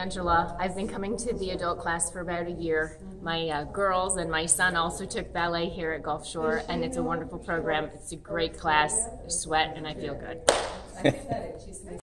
Angela. I've been coming to the adult class for about a year. My uh, girls and my son also took ballet here at Gulfshore, and it's a wonderful program. It's a great class. I sweat and I feel good.